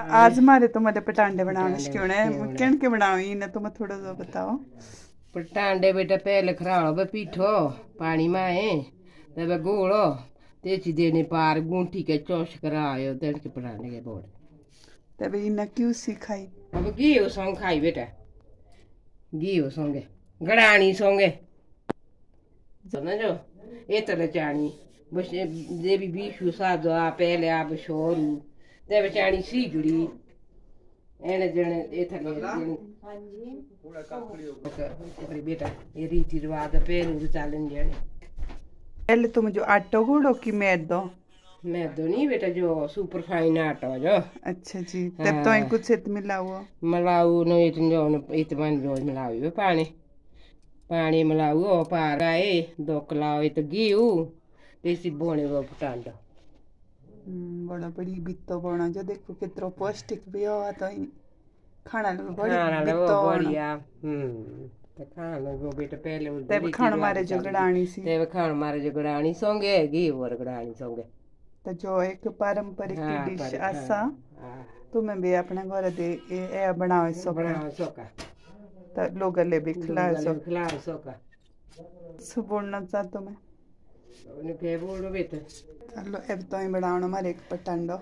आज मारे तो मेरे पटांडे बनाने क्यों ने किन के बनावी ने तो मैं थोड़ा सा बताओ पटांडे बेटा पहले खराड़ो बे पीठो पानी माए तब गोड़ो तेची देने पार गुंठी के चोश करायो तेल के पटांडे के बोड़ तब इन्हें क्यों सिखाई अब घी हो सॉन्ग खाई बेटा घी हो सॉन्गे गड़ानी सॉन्गे समझो ये तरह चाणी बस जे भी बीशु साधो पहले आप शोरू ते ਵਿਚਾਰੀ सी जुड़ी एने जने ਇਹ ਥੱਲੇ हाँ जी थोड़ा ਕਾਕੜੀ हो गई बेटा ये रीति रिवाज पे नु चालन ਜਣੇ। पहले तुम जो आटो गुड़ो की मैदो मैदो नहीं बेटा जो सुपर फाइन आटा जो अच्छा जी तब हाँ। तो कुछ इत मिलाओ मिलाओ नो इत जो इत मन जो मिलाओ पानी पानी मिलाओ पार आए दो कलाओ इत गीऊ ते इसी बोने वो पटांडा बड़ा बड़ी बित्तो बना जो देखो कितना पौष्टिक भी हो तो खाना लगे बड़ी बित्तो बढ़िया हम्म तो खाना लो बेटा पहले रीति खान मारे जो गड़ानी सी। ते खान मारे जो गड़ानी सोंगे घी और गड़ानी सोंगे। तो जो एक पारंपरिक हाँ, डिश आसा हाँ, तुम्हें भी अपने घर दे ए ए बनावे सो बनाओ सोका तो लोग ले भी खिलाए सो खिलाओ सोका सुबह चा तुम्हें Nuk e vuru vetës. Allo, e vëtojnë bërano ma rekë për të ndo.